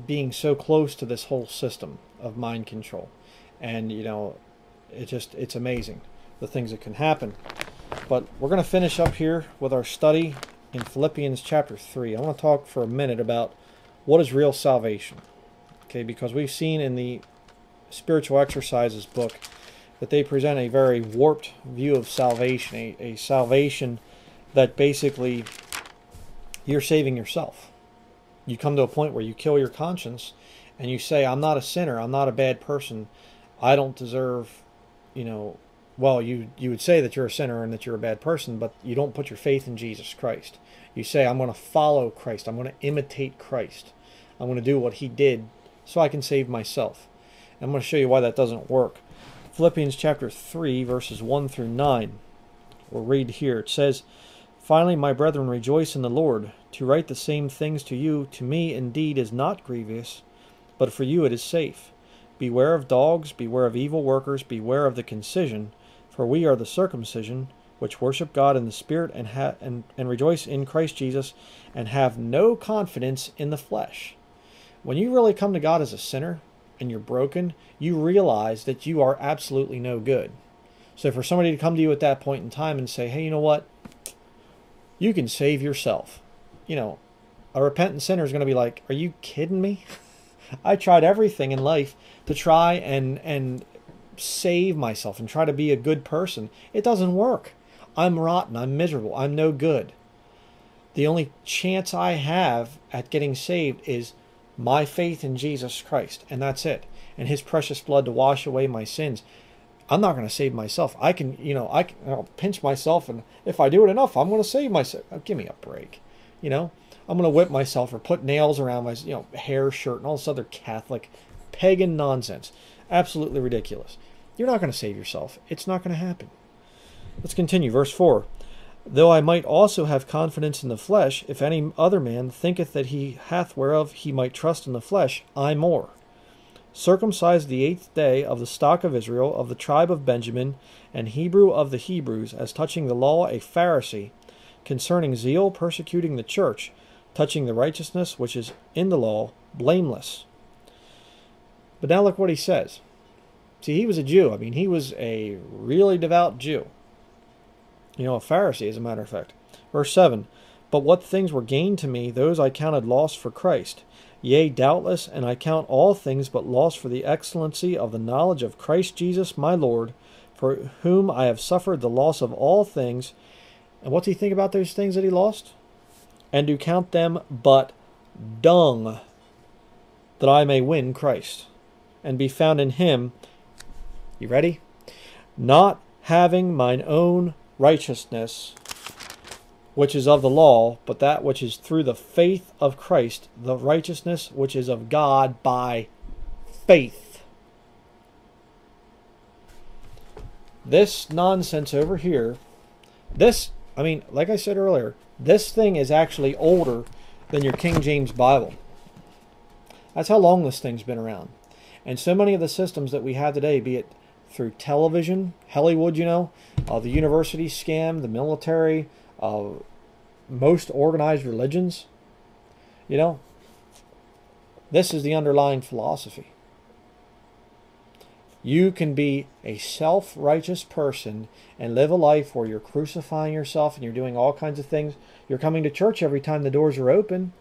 being so close to this whole system of mind control. And, you know, it just, it's amazing the things that can happen. But we're going to finish up here with our study in Philippians chapter 3. I want to talk for a minute about what is real salvation. Okay, because we've seen in the Spiritual Exercises book that they present a very warped view of salvation, a, a salvation that basically you're saving yourself. You come to a point where you kill your conscience and you say, I'm not a sinner, I'm not a bad person, I don't deserve, you know, well, you you would say that you're a sinner and that you're a bad person, but you don't put your faith in Jesus Christ. You say, I'm going to follow Christ. I'm going to imitate Christ. I'm going to do what he did so I can save myself. I'm going to show you why that doesn't work. Philippians chapter 3, verses 1 through 9. We'll read here. It says, Finally, my brethren, rejoice in the Lord. To write the same things to you, to me indeed is not grievous, but for you it is safe. Beware of dogs, beware of evil workers, beware of the concision for we are the circumcision, which worship God in the Spirit and, ha- and, and rejoice in Christ Jesus, and have no confidence in the flesh. When you really come to God as a sinner and you're broken, you realize that you are absolutely no good. So for somebody to come to you at that point in time and say, hey, you know what? You can save yourself. You know, a repentant sinner is going to be like, "Are you kidding me? I tried everything in life to try and and save myself and try to be a good person. It doesn't work. I'm rotten. I'm miserable. I'm no good. The only chance I have at getting saved is my faith in Jesus Christ, and that's it. And His precious blood to wash away my sins. I'm not going to save myself. I can, you know, I can I'll pinch myself, and if I do it enough, I'm going to save myself. Oh, uh, give me a break, you know. I'm going to whip myself or put nails around my, you know, hair, shirt, and all this other Catholic, pagan nonsense. Absolutely ridiculous. You're not going to save yourself. It's not going to happen. Let's continue. Verse 4 Though I might also have confidence in the flesh, if any other man thinketh that he hath whereof he might trust in the flesh, I more. Circumcised the eighth day of the stock of Israel, of the tribe of Benjamin, and Hebrew of the Hebrews, as touching the law a Pharisee, concerning zeal persecuting the church, touching the righteousness which is in the law, blameless. But now look what he says. See, he was a Jew. I mean, he was a really devout Jew. You know, a Pharisee, as a matter of fact. Verse 7 But what things were gained to me, those I counted loss for Christ. Yea, doubtless, and I count all things but loss for the excellency of the knowledge of Christ Jesus my Lord, for whom I have suffered the loss of all things. And what do you think about those things that he lost? And do count them but dung, that I may win Christ, and be found in him. You ready? Not having mine own righteousness, which is of the law, but that which is through the faith of Christ, the righteousness which is of God by faith. This nonsense over here, this, I mean, like I said earlier, this thing is actually older than your King James Bible. That's how long this thing's been around. And so many of the systems that we have today, be it through television, Hollywood, you know, uh, the university scam, the military, uh, most organized religions. You know, this is the underlying philosophy. You can be a self righteous person and live a life where you're crucifying yourself and you're doing all kinds of things. You're coming to church every time the doors are open.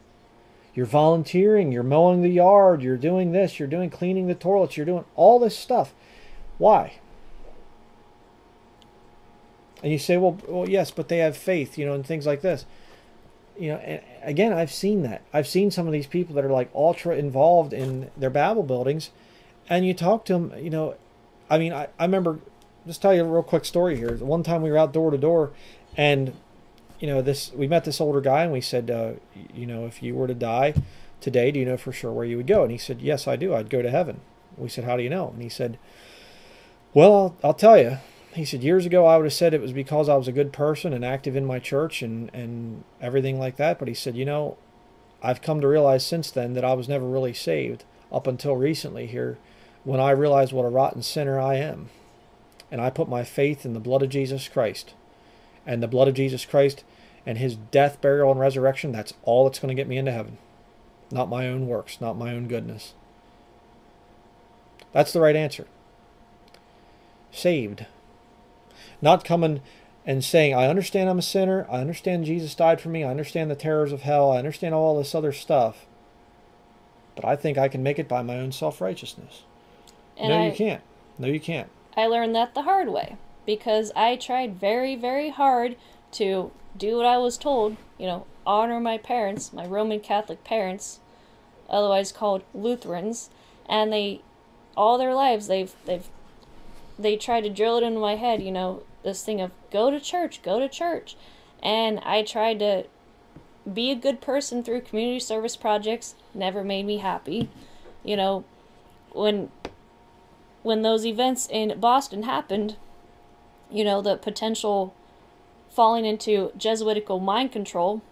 You're volunteering, you're mowing the yard, you're doing this, you're doing cleaning the toilets, you're doing all this stuff. Why? And you say, well, well, yes, but they have faith, you know, and things like this. You know, and again, I've seen that. I've seen some of these people that are like ultra involved in their Bible buildings, and you talk to them, you know, I mean, I, I remember, just tell you a real quick story here. The One time we were out door to door, and you know, this we met this older guy, and we said, uh, you know, if you were to die today, do you know for sure where you would go? And he said, yes, I do. I'd go to heaven. We said, how do you know? And he said, well, I'll, I'll tell you. He said, years ago I would have said it was because I was a good person and active in my church and, and everything like that. But he said, you know, I've come to realize since then that I was never really saved up until recently here when I realized what a rotten sinner I am. And I put my faith in the blood of Jesus Christ. And the blood of Jesus Christ and his death, burial, and resurrection, that's all that's going to get me into heaven. Not my own works, not my own goodness. That's the right answer saved. Not coming and saying, I understand I'm a sinner. I understand Jesus died for me. I understand the terrors of hell. I understand all this other stuff. But I think I can make it by my own self righteousness. No, I, you can't. No, you can't. I learned that the hard way because I tried very, very hard to do what I was told, you know, honor my parents, my Roman Catholic parents, otherwise called Lutherans, and they all their lives they've they've they tried to drill it into my head, you know, this thing of go to church, go to church. And I tried to be a good person through community service projects, never made me happy. You know, when when those events in Boston happened, you know, the potential falling into Jesuitical mind control,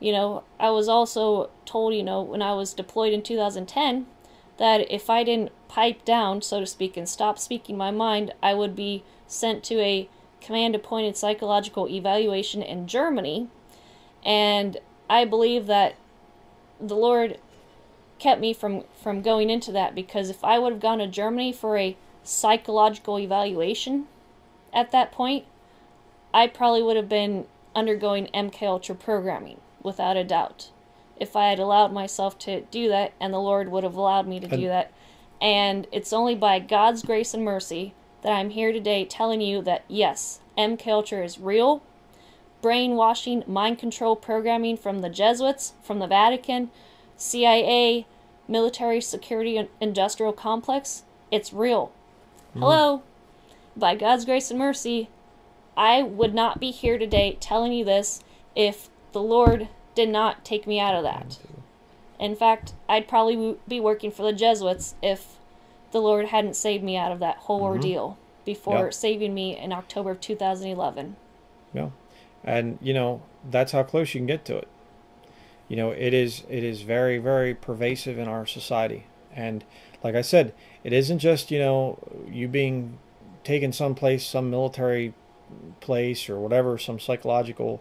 you know, I was also told, you know, when I was deployed in 2010, that if I didn't pipe down, so to speak, and stop speaking my mind, I would be sent to a command appointed psychological evaluation in Germany. And I believe that the Lord kept me from, from going into that because if I would have gone to Germany for a psychological evaluation at that point, I probably would have been undergoing MK Ultra programming without a doubt if I had allowed myself to do that, and the Lord would have allowed me to do that. And it's only by God's grace and mercy that I'm here today telling you that yes, MK Ultra is real. Brainwashing, mind control programming from the Jesuits, from the Vatican, CIA, military security industrial complex, it's real. Mm-hmm. Hello. By God's grace and mercy, I would not be here today telling you this if the Lord did not take me out of that. In fact, I'd probably be working for the Jesuits if the Lord hadn't saved me out of that whole mm-hmm. ordeal before Yep. saving me in October of 2011. Yeah, and you know that's how close you can get to it. You know, it is it is very very pervasive in our society, and like I said, it isn't just you know you being taken someplace, some military place or whatever, some psychological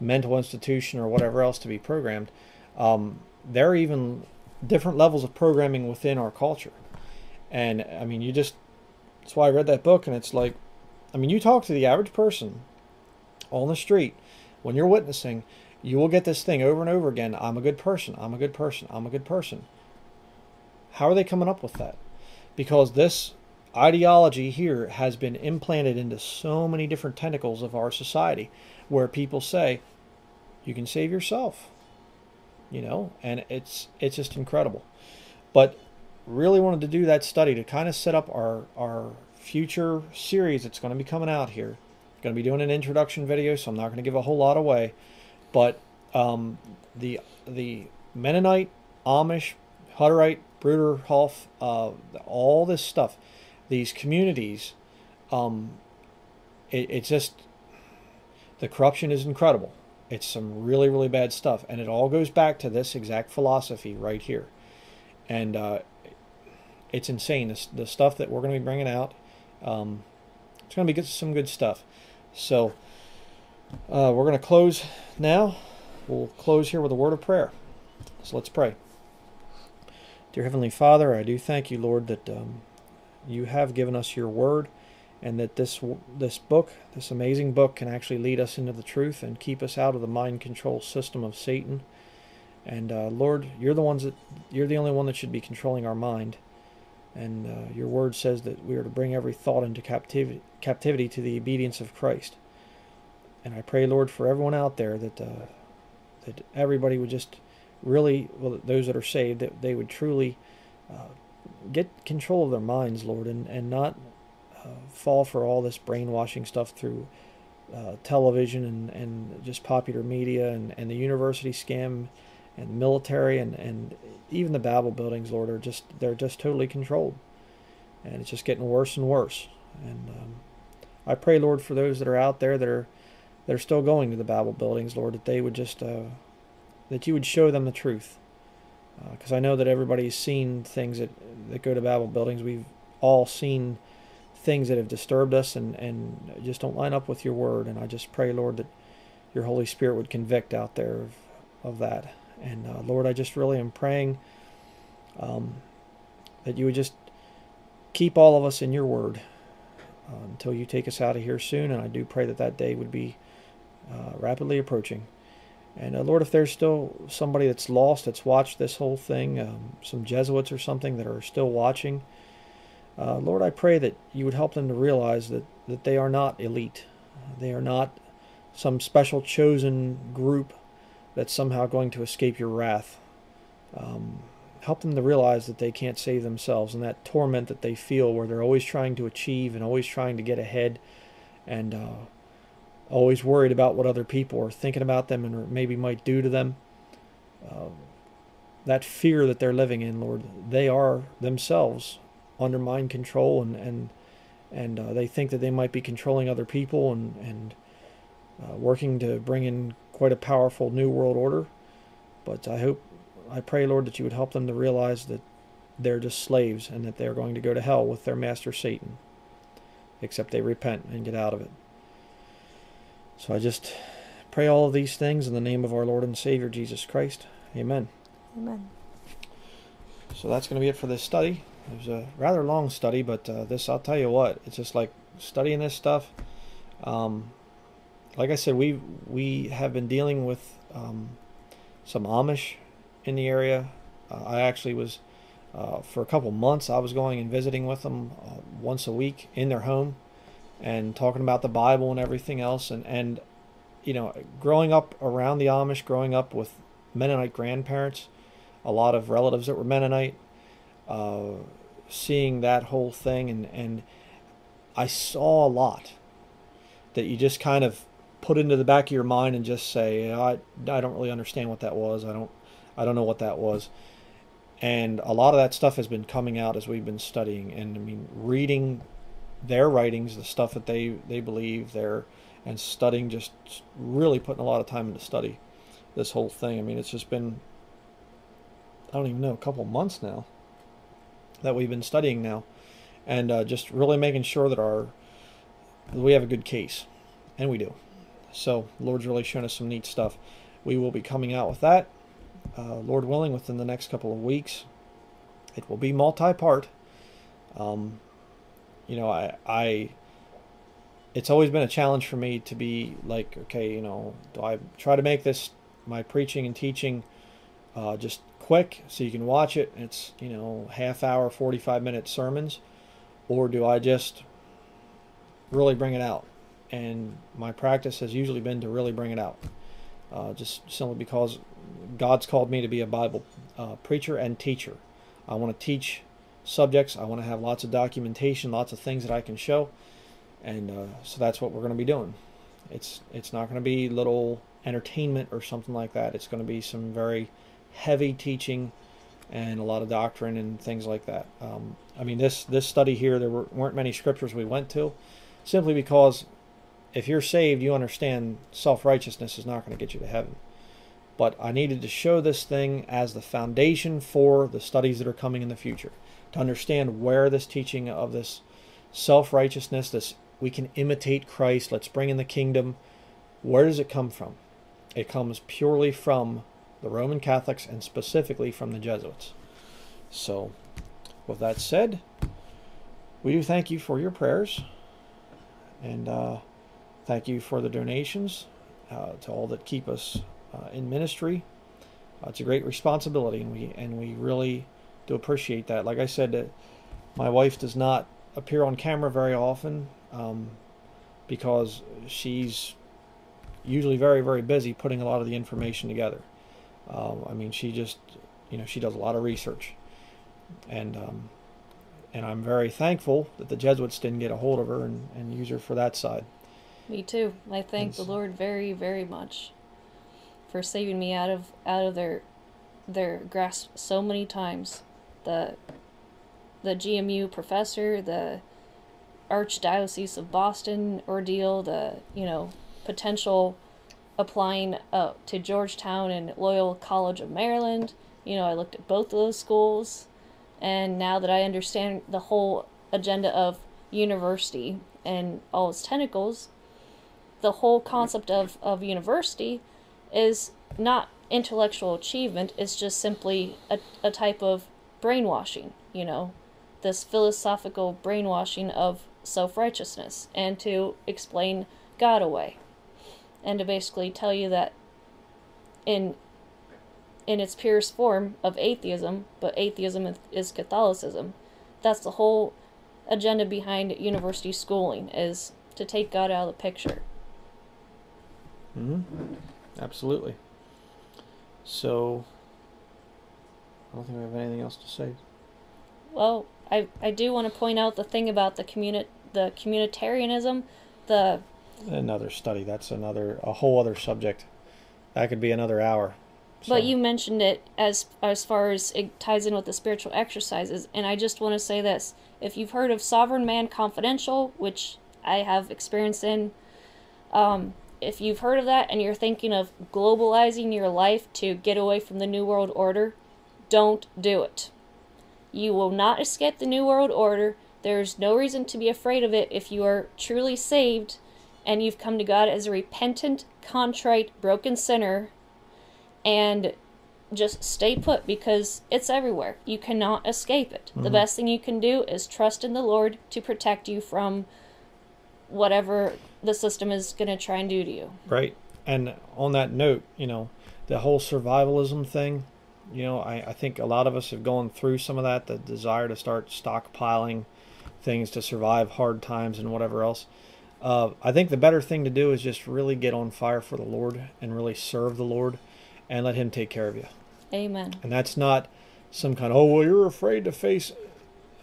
mental institution or whatever else to be programmed. Um, there are even different levels of programming within our culture, and I mean, you just that's why I read that book, and it's like, I mean, you talk to the average person on the street, when you're witnessing, you will get this thing over and over again. I'm a good person. I'm a good person. I'm a good person. How are they coming up with that? Because this ideology here has been implanted into so many different tentacles of our society where people say, you can save yourself. You know, and it's it's just incredible. But really wanted to do that study to kind of set up our our future series that's going to be coming out here going to be doing an introduction video, so I'm not going to give a whole lot away. But um, the the Mennonite, Amish, Hutterite, Bruderhof, uh, all this stuff, these communities, um, it, it's just the corruption is incredible. It's some really really bad stuff, and it all goes back to this exact philosophy right here, and uh, it's insane. The stuff that we're going to be bringing out. Um, it's going to be good, some good stuff. So uh, we're going to close now. We'll close here with a word of prayer. So let's pray. Dear Heavenly Father, I do thank you, Lord, that um, you have given us your word, and that this this book, this amazing book, can actually lead us into the truth and keep us out of the mind control system of Satan. And uh, Lord, you're the ones that you're the only one that should be controlling our mind. And uh, your word says that we are to bring every thought into captivity, captivity to the obedience of Christ. And I pray, Lord, for everyone out there that uh, that everybody would just really, well, those that are saved, that they would truly uh, get control of their minds, Lord, and and not fall for all this brainwashing stuff through uh, television and, and just popular media and, and the university scam and the military and, and even the Babel buildings, Lord, are just they're just totally controlled, and it's just getting worse and worse. And um, I pray, Lord, for those that are out there that are that are still going to the Babel buildings, Lord, that they would just uh, that you would show them the truth, because I know that everybody's seen things that that go to Babel buildings. We've all seen things that have disturbed us and and just don't line up with your word. And I just pray, Lord, that your Holy Spirit would convict out there of, of that. And uh, Lord, I just really am praying um, that you would just keep all of us in your word uh, until you take us out of here soon. And I do pray that that day would be uh, rapidly approaching. And uh, Lord, if there's still somebody that's lost, that's watched this whole thing, um, some Jesuits or something that are still watching, uh, Lord, I pray that you would help them to realize that, that they are not elite. They are not some special chosen group that's somehow going to escape your wrath. Um, help them to realize that they can't save themselves and that torment that they feel where they're always trying to achieve and always trying to get ahead and uh, always worried about what other people are thinking about them and maybe might do to them. Uh, that fear that they're living in, Lord, they are themselves under mind control and and and uh, they think that they might be controlling other people and and uh, working to bring in quite a powerful new world order. But I hope, I pray, Lord, that you would help them to realize that they're just slaves and that they're going to go to hell with their master Satan, except they repent and get out of it. So I just pray all of these things in the name of our Lord and Savior Jesus Christ. Amen. Amen. So that's going to be it for this study. It was a rather long study, but uh, this, I'll tell you what, it's just like studying this stuff. Um, like I said, we we have been dealing with um, some Amish in the area. Uh, I actually was uh, for a couple months. I was going and visiting with them uh, once a week in their home and talking about the Bible and everything else. And and you know, growing up around the Amish, growing up with Mennonite grandparents, a lot of relatives that were Mennonite, uh, seeing that whole thing, and and I saw a lot that you just kind of put into the back of your mind and just say, I I don't really understand what that was. I don't I don't know what that was. And a lot of that stuff has been coming out as we've been studying, and I mean, reading their writings, the stuff that they they believe, their and studying, just really putting a lot of time into study this whole thing. I mean, it's just been I don't even know a couple months now that we've been studying now, and uh, just really making sure that our that we have a good case, and we do. So Lord's really shown us some neat stuff. We will be coming out with that, uh, Lord willing, within the next couple of weeks. It will be multi-part. Um, you know, I, I, it's always been a challenge for me to be like, okay, you know, do I try to make this my preaching and teaching uh, just quick so you can watch it? It's you know half hour, forty five minute sermons, or do I just really bring it out? And my practice has usually been to really bring it out, uh, just simply because God's called me to be a Bible uh, preacher and teacher. I want to teach subjects. I want to have lots of documentation, lots of things that I can show, and uh, so that's what we're going to be doing. It's it's not going to be little entertainment or something like that. It's going to be some very heavy teaching and a lot of doctrine and things like that. Um, I mean, this this study here, there were, weren't many scriptures we went to, simply because if you're saved, you understand self righteousness is not going to get you to heaven. But I needed to show this thing as the foundation for the studies that are coming in the future to understand where this teaching of this self righteousness, this we can imitate Christ, let's bring in the kingdom, where does it come from? It comes purely from the Roman Catholics and specifically from the Jesuits. So, with that said, we do thank you for your prayers and uh, thank you for the donations uh, to all that keep us uh, in ministry. Uh, it's a great responsibility, and we and we really do appreciate that. Like I said, uh, my wife does not appear on camera very often um, because she's usually very very busy putting a lot of the information together. Um, I mean, she just you know she does a lot of research, and um, and I'm very thankful that the Jesuits didn't get a hold of her and, and use her for that side. Me too. I thank the Lord very, very much for saving me out of out of their their grasp so many times. The the GMU professor, the Archdiocese of Boston ordeal, the you know potential applying uh, to Georgetown and Loyola College of Maryland. You know, I looked at both of those schools, and now that I understand the whole agenda of university and all its tentacles, the whole concept of, of university is not intellectual achievement, it's just simply a, a type of brainwashing, you know, this philosophical brainwashing of self righteousness, and to explain God away, and to basically tell you that in in its purest form of atheism, but atheism is Catholicism. That's the whole agenda behind university schooling is to take God out of the picture. hmm Absolutely. So, I don't think we have anything else to say. Well, I I do want to point out the thing about the communi- the communitarianism, the Another study. That's another a whole other subject. That could be another hour. So, But you mentioned it as as far as it ties in with the spiritual exercises, and I just want to say this: if you've heard of Sovereign Man Confidential, which I have experience in, um, if you've heard of that and you're thinking of globalizing your life to get away from the New World Order, don't do it. You will not escape the New World Order. There's no reason to be afraid of it if you are truly saved and you've come to God as a repentant, contrite, broken sinner and just stay put because it's everywhere. You cannot escape it. The mm-hmm. best thing you can do is trust in the Lord to protect you from whatever the system is going to try and do to you. right. And on that note, you know, the whole survivalism thing, You know, I, I think a lot of us have gone through some of that, the desire to start stockpiling things to survive hard times and whatever else. Uh, I think the better thing to do is just really get on fire for the Lord and really serve the Lord and let Him take care of you. Amen. And that's not some kind of, oh, well, you're afraid to face.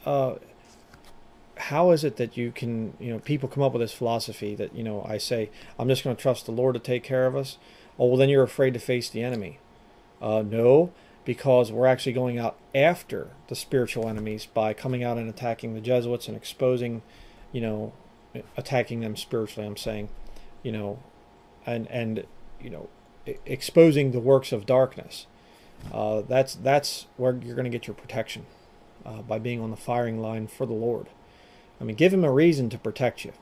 Uh, how is it that you can, you know, people come up with this philosophy that, you know, I say, I'm just going to trust the Lord to take care of us. Oh, well, then you're afraid to face the enemy. Uh, no, because we're actually going out after the spiritual enemies by coming out and attacking the Jesuits and exposing, you know, attacking them spiritually. I'm saying, you know, and and you know, exposing the works of darkness. Uh, that's that's where you're going to get your protection uh, by being on the firing line for the Lord. I mean, give Him a reason to protect you.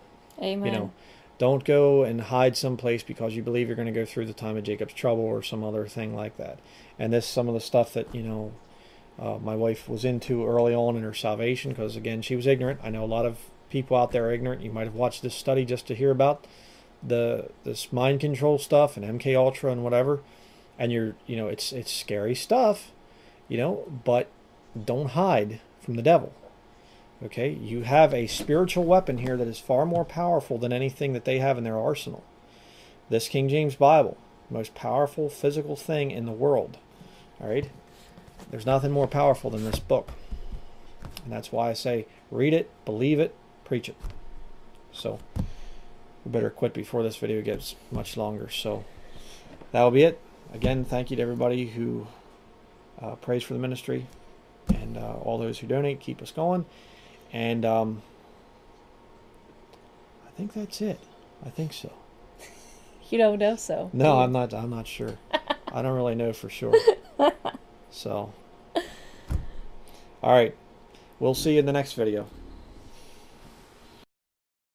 Amen. You know, don't go and hide someplace because you believe you're going to go through the time of Jacob's trouble or some other thing like that. And this some of the stuff that you know uh, my wife was into early on in her salvation because again she was ignorant. I know a lot of people out there ignorant. You might have watched this study just to hear about the this mind control stuff and MK Ultra and whatever. And you're you know it's it's scary stuff, you know, but don't hide from the devil. Okay, you have a spiritual weapon here that is far more powerful than anything that they have in their arsenal. This King James Bible, most powerful physical thing in the world. All right, there's nothing more powerful than this book, and that's why I say read it, believe it, preach it. So we better quit before this video gets much longer. So that will be it. Again, thank you to everybody who uh, prays for the ministry and uh, all those who donate. Keep us going. And um, I think that's it. I think so. You don't know so. No, I'm not. I'm not sure. I don't really know for sure. So, all right. We'll see you in the next video.